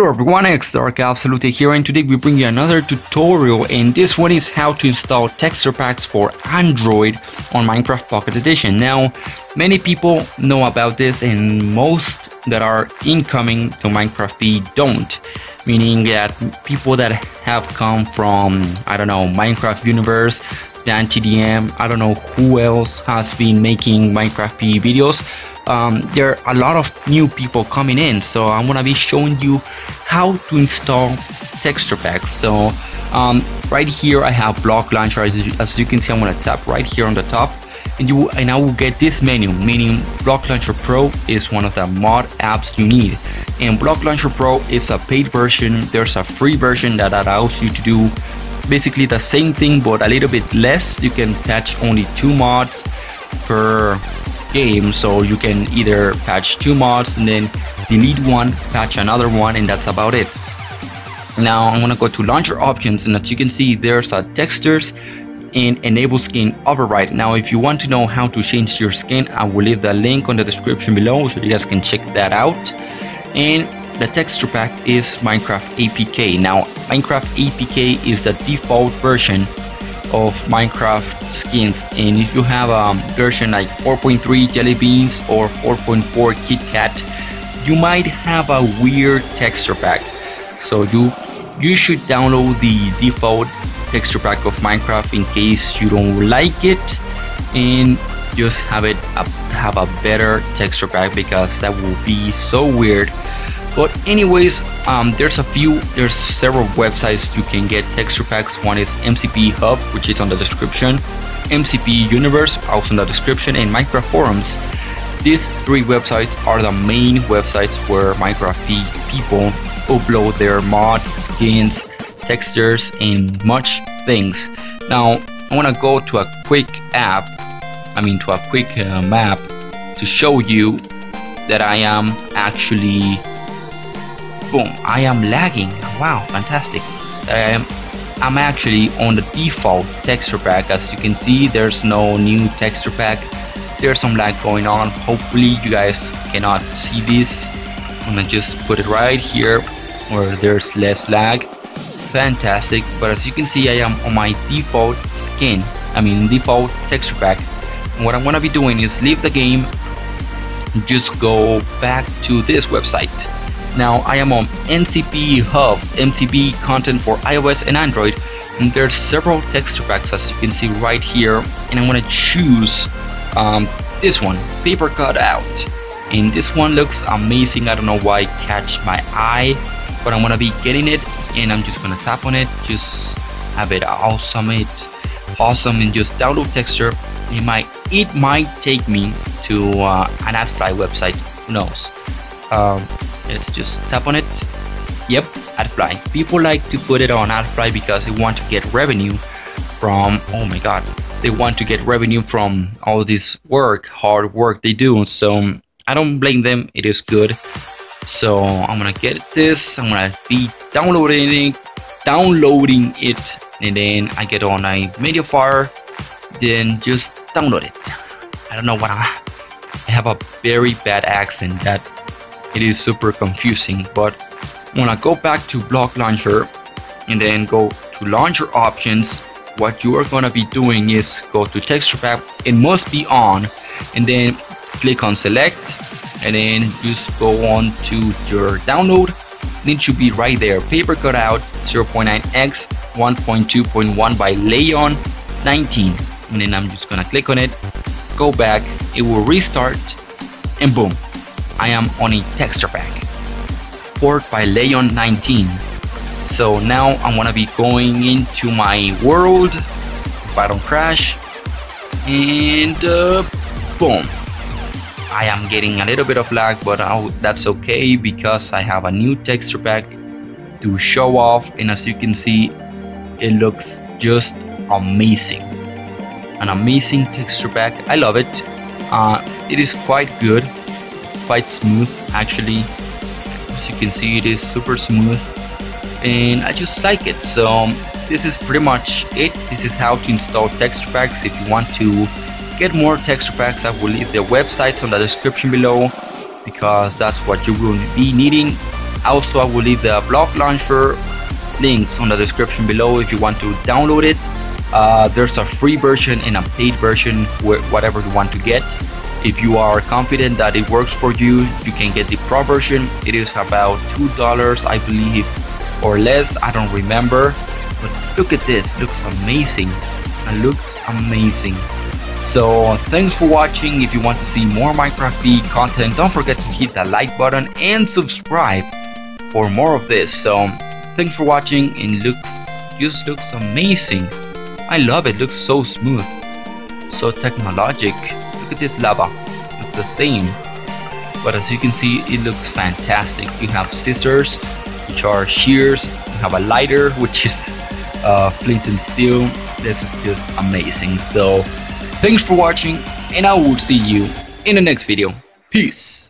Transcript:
Hello everyone, Dark Absolute here and today we bring you another tutorial and this one is how to install texture packs for Android on Minecraft Pocket Edition. Now, many people know about this and most that are incoming to Minecraft P don't. Meaning that people that have come from, I don't know, Minecraft Universe, DanTDM, I don't know who else has been making Minecraft P videos. Um, there are a lot of new people coming in so I'm gonna be showing you how to install texture packs. So um, right here I have BlockLauncher. As you, as you, can see I'm gonna tap right here on the top. And you and I will get this menu meaning BlockLauncher pro is one of the mod apps you need. And BlockLauncher pro is a paid version. There's a free version that allows you to do basically the same thing but a little bit less. You can patch only two mods per game. So you can either patch two mods and then delete one patch another one and that's about it. Now I'm gonna go to launcher options. And as you can see there's a textures and enable skin override. Now if you want to know how to change your skin I will leave the link on the description below so you guys can check that out. And the texture pack is Minecraft APK now Minecraft APK is the default version of Minecraft skins. And if you have a version like 4.3 Jelly Beans or 4.4 KitKat you might have a weird texture pack. So you you should download the default texture pack of Minecraft in case you don't like it and just have it have a better texture pack because that will be so weird but anyways um, there's a few there's several websites you can get texture packs. One is MCPE Hub which is on the description. MCPE Universe also in the description and minecraft forums. These three websites are the main websites where minecraft people upload their mods skins textures and much things. Now i want to go to a quick app i mean to a quick uh, map to show you that i am actually boom. I am lagging. Wow fantastic. I am I'm actually on the default texture pack. As you can see there's no new texture pack. There's some lag going on. Hopefully you guys cannot see this. I'm gonna just put it right here where there's less lag. Fantastic. But as you can see I am on my default skin. I mean default texture pack. What I'm gonna be doing is leave the game just go back to this website now I am on MCPE Hub, MTB content for iOS and Android, and there's several texture packs as you can see right here, and I'm gonna choose um, this one, paper cut out. And this one looks amazing. I don't know why it catch my eye, but I'm gonna be getting it, and I'm just gonna tap on it, just have it awesome, it awesome, and just download texture. It might it might take me to uh, an AdFly website. Who knows? Um, let's just tap on it. Yep adfly people like to put it on adfly because they want to get revenue from oh my god they want to get revenue from all this work hard work they do. So i don't blame them. It is good. So i'm gonna get this. I'm gonna be downloading it downloading it and then i get on a MediaFire then just download it. I don't know what i i have a very bad accent that it is super confusing but when I go back to BlockLauncher and then go to launcher options what you are gonna be doing is go to texture pack it must be on and then click on select and then just go on to your download. It should be right there. Paper cutout 0.9x 1.2.1 by Leon 19 and then I'm just gonna click on it go back it will restart and boom I am on a texture pack. Port by Leon 19. So now I'm gonna be going into my world if I don't crash. And uh, boom. I am getting a little bit of lag, but I'll, that's okay because I have a new texture pack to show off. And as you can see, it looks just amazing. An amazing texture pack. I love it. Uh, it is quite good quite smooth actually. As you can see it is super smooth. And I just like it. So this is pretty much it. This is how to install texture packs. If you want to get more texture packs I will leave the websites on the description below because that's what you will be needing. Also, I will leave the BlockLauncher links on the description below if you want to download it. Uh, there's a free version and a paid version, whatever you want to get. If you are confident that it works for you, you can get the pro version. It is about $2, I believe, or less. I don't remember. But look at this, looks amazing. It looks amazing. So thanks for watching. If you want to see more Minecraft V content, don't forget to hit that like button and subscribe for more of this. So thanks for watching and looks just looks amazing. I love it, looks so smooth, so technologic. Look at this lava, it's the same. But as you can see, it looks fantastic. You have scissors, which are shears. You have a lighter, which is uh, flint and steel. This is just amazing. So thanks for watching and I will see you in the next video. Peace.